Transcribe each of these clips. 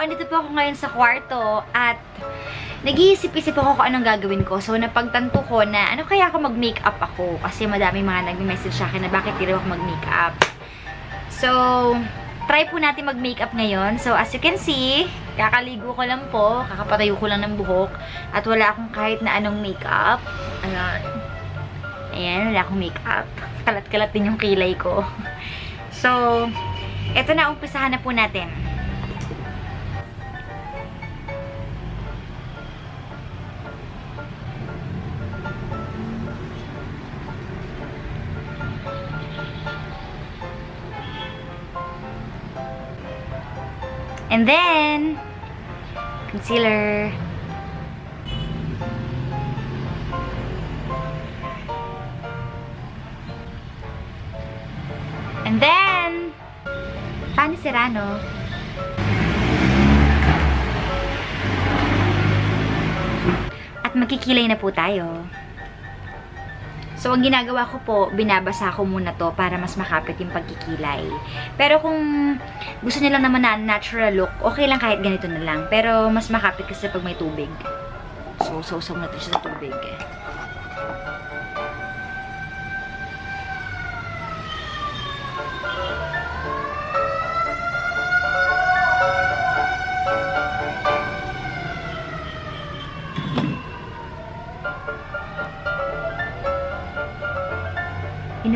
andito po ako ngayon sa kwarto at nag-iisip-isip ako kung anong gagawin ko. So, napagtanto ko na ano kaya ako mag-makeup ako kasi madami mga nag-message sa akin na bakit di ako mag-makeup. So, try po natin mag-makeup ngayon. So, as you can see, kakaligo ko lang po, kakapatayo ko lang ng buhok at wala akong kahit na anong makeup. Ayan. Ayan, wala akong makeup. Kalat-kalat din yung kilay ko. So, eto na, umpisahan na po natin. And then, concealer. And then, Fanny Serrano. At magkikilay na po tayo. So, ang ginagawa ko po, binabasa ko muna to para mas makapit yung pagkikilay. Pero kung gusto niyo lang naman na natural look, okay lang kahit ganito na lang. Pero mas makapit kasi pag may tubig. So, sausog natin siya sa tubig.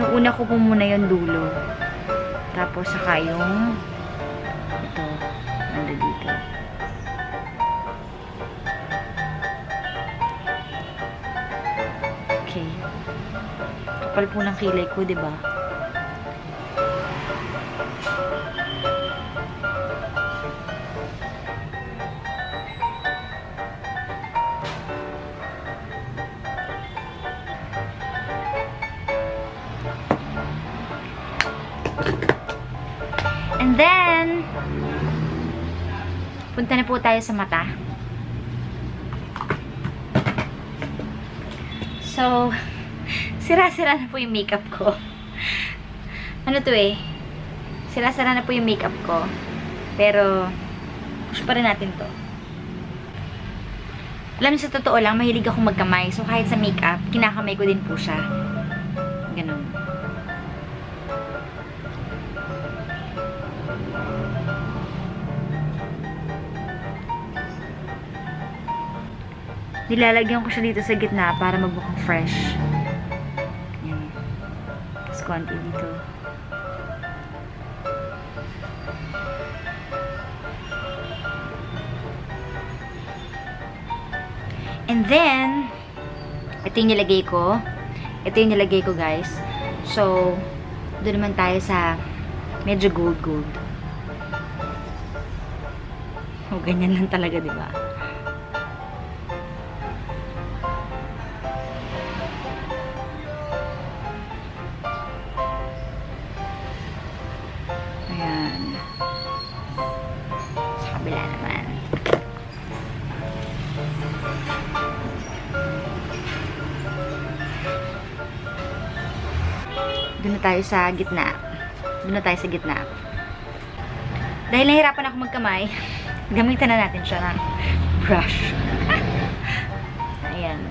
Inuuna ko po muna yung dulo. Tapos saka yung ito, nanda dito. Okay. Kapal po ng kilay ko, ba? Then, punta na po tayo sa mata. So, sira-sira na po yung makeup ko. Ano to eh? Sira-sira na po yung makeup ko. Pero, push pa rin natin to. Alam niyo, sa totoo lang, mahilig akong magkamay. So, kahit sa makeup, kinakamay ko din po siya. Ganun. Nilalagyan ko siya dito sa gitna para magmukhang fresh. Yan. Tapos konti dito. And then, ito yung nilagay ko. Ito yung nilagay ko, guys. So, doon naman tayo sa medyo gold-gold. O, ganyan lang talaga, di ba? Doon na tayo sa gitna. Doon na tayo sa gitna. Dahil nahirapan ako magkamay, gamitan na natin siya ng brush. Ayan.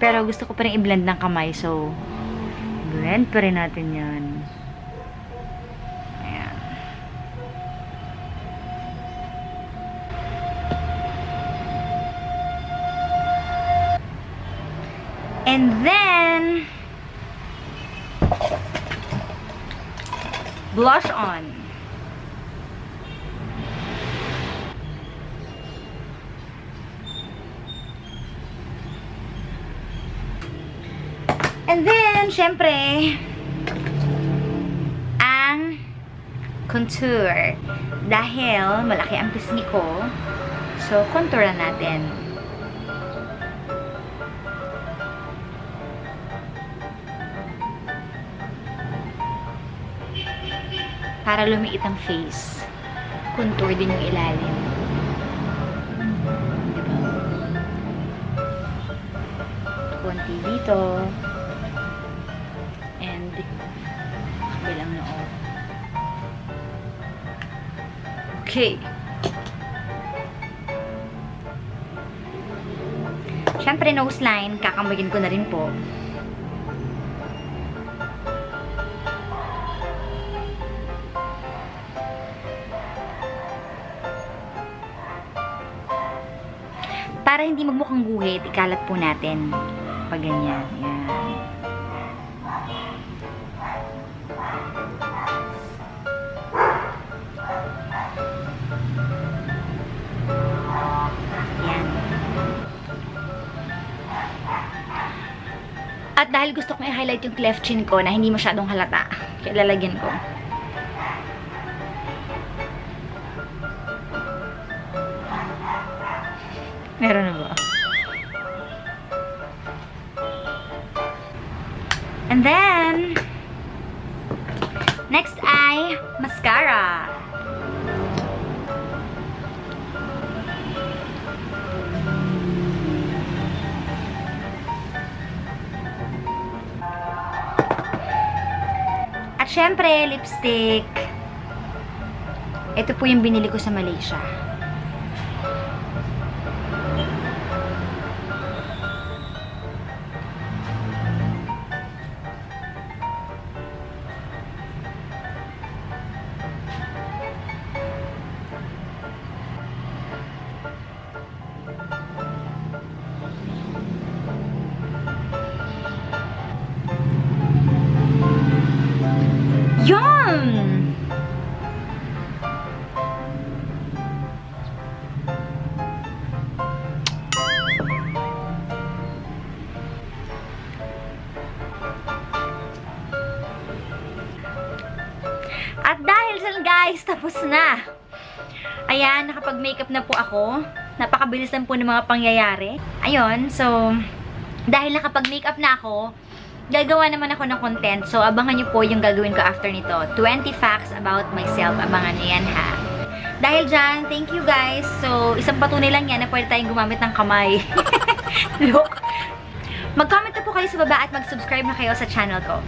Pero gusto ko pa rin i-blend ng kamay, so blend pa rin natin yan. And then, blush on. And then, syempre, ang contour. Dahil malaki ang pisngi ko, so contouran natin. Para lumiit ang face. Contour din yung ilalim. Diba? konti dito. And, kabilang noo. Okay. Siyempre, nose line, kakambagin ko na rin po. Para hindi magmukhang guhit, ikalat po natin. Pag ganyan. Yan. At dahil gusto kong i-highlight yung cleft chin ko na hindi masyadong halata, kaya lalagyan ko. Meron na ba? And then, next ay mascara. At syempre, lipstick. Ito po yung binili ko sa Malaysia. Guys, tapos na. Ayan, nakapag-makeup na po ako. Napakabilis lang po ng mga pangyayari. Ayun, so, dahil nakapag-makeup na ako, gagawa naman ako ng content. So, abangan nyo po yung gagawin ko after nito. 20 facts about myself. Abangan nyo yan, ha? Dahil dyan, thank you guys. So, isang patunay lang yan na pwede tayong gumamit ng kamay. Look. Mag-comment na po kayo sa baba at mag-subscribe na kayo sa channel ko.